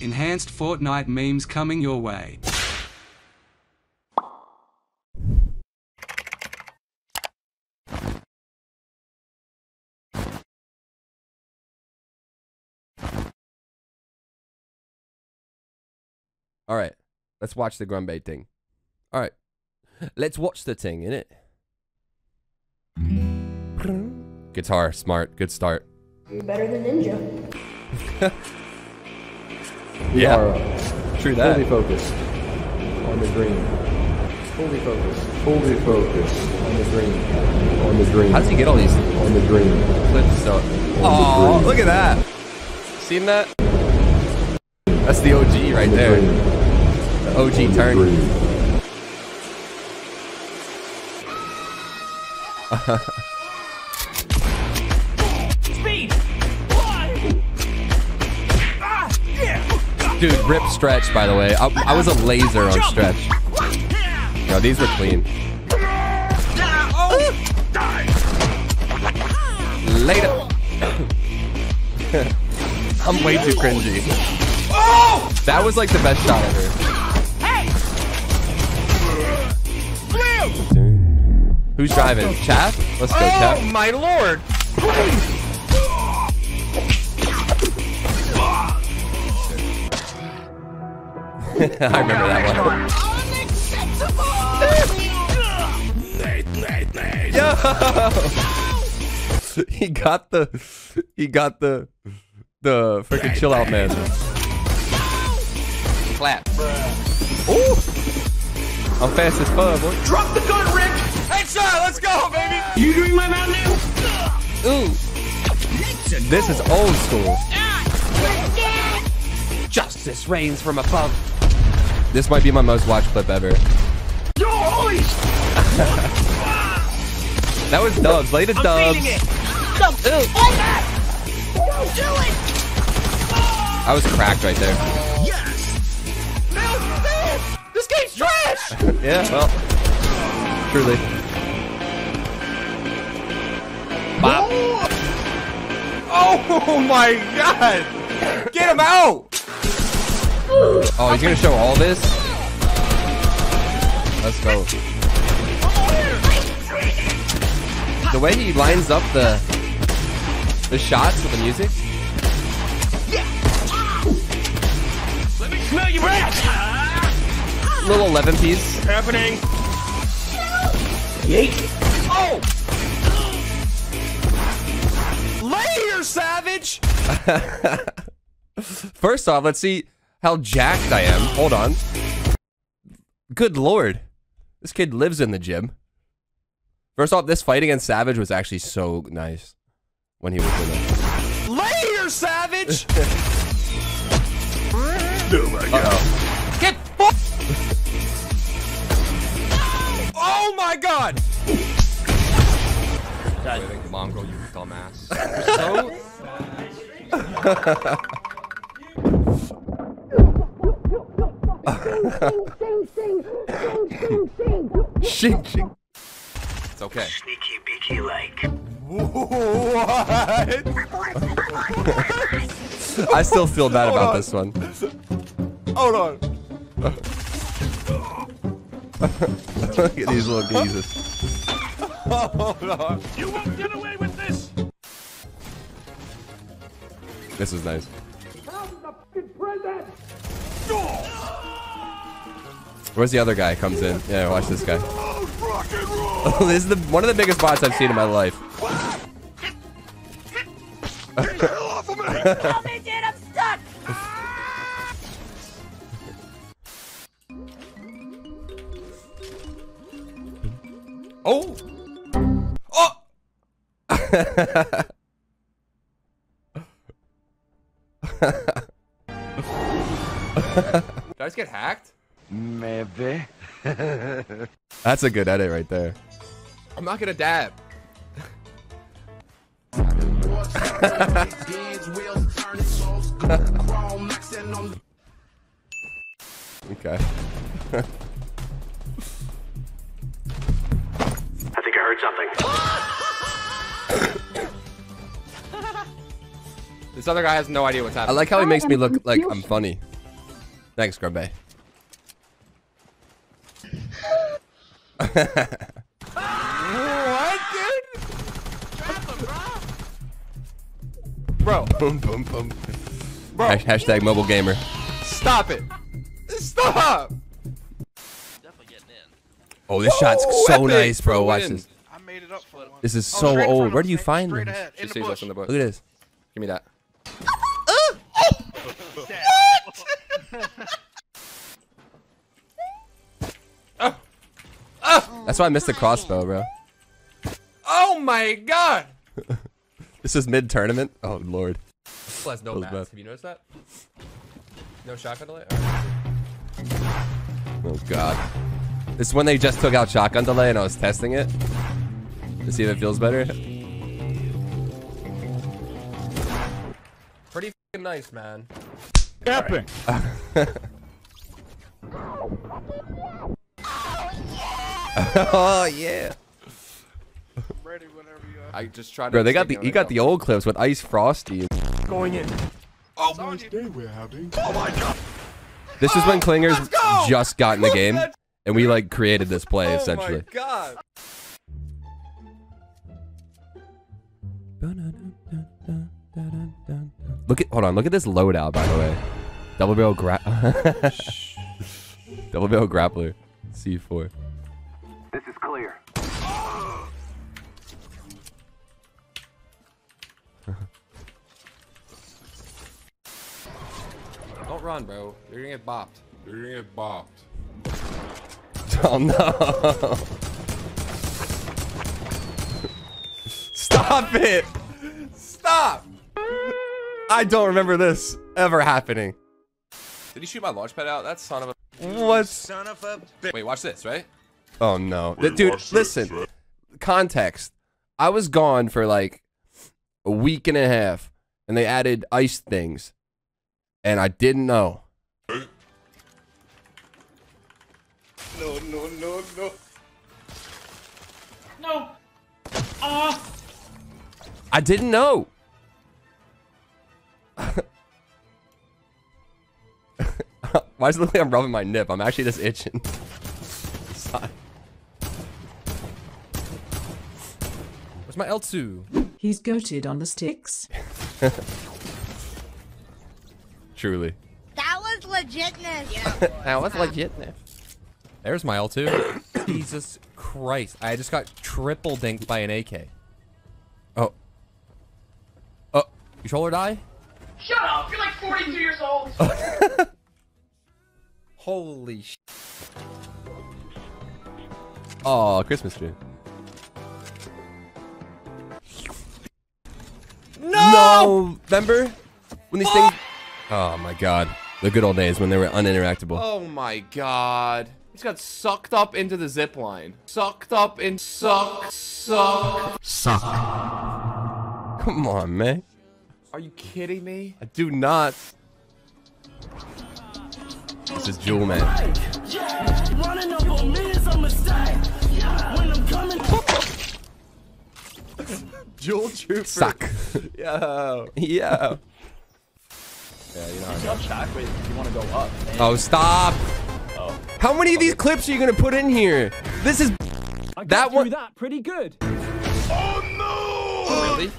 enhanced Fortnite memes coming your way. All right. Let's watch the Grumbae thing. All right. Let's watch the thing, innit? Guitar, smart, good start. You're better than Ninja. Yeah. Are uh, True that. fully focused on the dream. Fully focused. Fully focused on the dream. On the dream. How does he get all these on the dream? clips so? Oh, look at that! Seen that? That's the OG right the there. dream. The On OG the turn. dream. Dude, rip stretch, by the way. I, I was a laser on stretch. No, these were clean. Later. I'm way too cringy. That was like the best shot ever. Who's driving? Chaff? Let's go, Chaff. Oh, my lord! I remember that one. Yo! he got the he got the the freaking chill out man. Clap. Ooh! I'm fast as fuck, boy. Drop the gun, Rick! Headshot! Let's go, baby! You doing my mount now? Ooh. This is old school. Justice reigns from above. This might be my most watched clip ever. Yo, holy! That was dubs. Later I'm dubs. I was cracked right there. Phil, Phil! This game's trash! Yeah, well, truly. Bop. Oh my god! Get him out! Oh, he's gonna show all this? Let's go. The way he lines up the the shots with the music. Let me smell your breath! Little 11 piece. Happening! Yeet! Oh! Later, savage! First off, let's see how jacked I am. Hold on. Good lord. This kid lives in the gym. First off, this fight against Savage was actually so nice when he was in it. Later, savage! Oh Uh-oh. Get fu- Oh my god! Mongrel, you dumbass. Shing, shing. It's okay. Sneaky beaky like. What? I still feel bad about this one. Hold on. Look at these little geezers. Hold on. You won't get away with this! This is nice. Where's the other guy? Comes in. Yeah, watch this guy. this is the one of the biggest bots I've seen in my life. Help me, dude, I'm stuck! Oh! Oh! Did I just get hacked? Maybe. That's a good edit right there. I'm not gonna dab. okay. I think I heard something. This This other guy has no idea what's happening. I like how he makes me look oh, like I'm funny. Thanks, Grubby. What, dude? Trap him, Bro, Bro. boom, boom, boom. bro, Hash- hashtag mobile gamer. stop it. Stop. Oh, this shot's so epic nice, bro. for the Watch this. I made it up for one. This is Oh, so straight old. Where do you find straight them? ahead, in She the sees bush. us in the bush. Look at this. Give me that. That's why I missed the crossbow, bro. Oh my god. This is mid tournament. Oh lord. Plus no That was mats. bad. Have you noticed that? No shotgun delay? Oh god. This is when they just took out shotgun delay and I was testing it to see if it feels better. Pretty fucking nice, man. Epic. oh yeah. Ready whenever you are. I just tried to Bro, they got the take you got out. the old clips with Ice Frosty. going in. Oh. oh my god. This is when oh, Clingers Let's go! just got in the game and we like created this play Oh essentially. my god. Look at hold on, look at this loadout by the way. Double barrel gra Double barrel grappler. C4. Run, bro. You're gonna get bopped. You're gonna get bopped. Oh no. Stop it! Stop! I don't remember this ever happening. Did he shoot my launch pad out? That son of a. What? Son of a. Wait, watch this, right? Oh no. Dude, listen. Context. I was gone for like a week and a half and they added ice things. And I didn't know. No, no, no, no. No. Ah. I didn't know. Why is it look like I'm rubbing my nip? I'm actually just itching. Sorry. Where's my L2? He's goated on the sticks. Truly. That was legitness. Now what's legit? There's my L2. Jesus Christ. I just got triple dinked by an AK. Oh. Oh. Controller die? Shut up. You're like 42 years old. Holy sh. Oh, Christmas tree. No! Remember? When these things. Oh my god. The good old days when they were uninteractable. Oh my god. He's got sucked up into the zip line. Sucked up in suck, suck. Suck. Come on, man. Are you kidding me? I do not. This is Jewel Man. Running up on me is a mistake. When I'm coming. Jewel Trooper. Suck. Yo. Yo. Yeah, you know how Jump shot. Wait, you want to go up? Oh, stop. How many of these clips are you going to put in here? This is. I That one- that pretty good. Oh no! Really?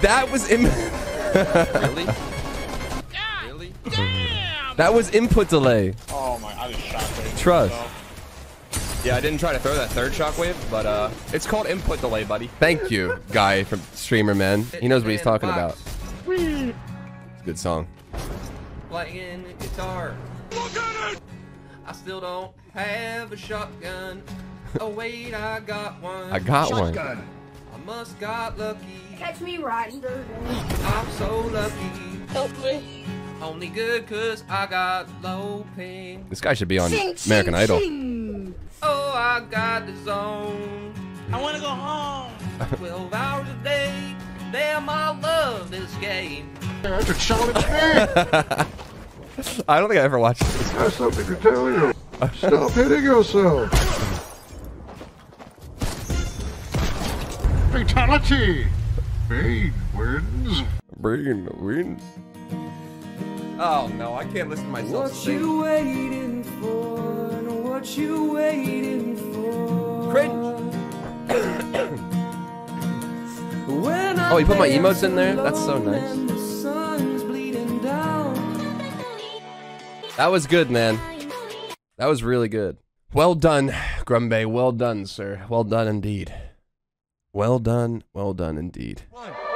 That was. Im- Really? Really? that was input delay. Oh my! I just shot it. Trust. Yeah, I didn't try to throw that third shockwave, but uh, it's called input delay, buddy. Thank you, guy from Streamer Man. He knows what he's talking about. It's a good song. Playing guitar. Look at it! I still don't have a shotgun. Oh wait, I got one. I got one. I must got lucky. Catch me riding dirty. I'm so lucky. Help me. Only good cause I got low ping. This guy should be on Ching, American ching, Idol. ching. Oh, I got the zone. I want to go home. 12 hours a day. Damn, I love this game. That's a solid man. I don't think I ever watched this. I have something to tell you. Stop hitting yourself. Fatality. Bane wins. brain, wins. Oh no, I can't listen to myself What sing. You waiting for? What you waiting for? Cringe. When Oh, you put my emotes in there? That's so nice. That was good, man. That was really good. Well done, Grumbae. Well done, sir. Well done indeed. Well done. Well done indeed. Oh,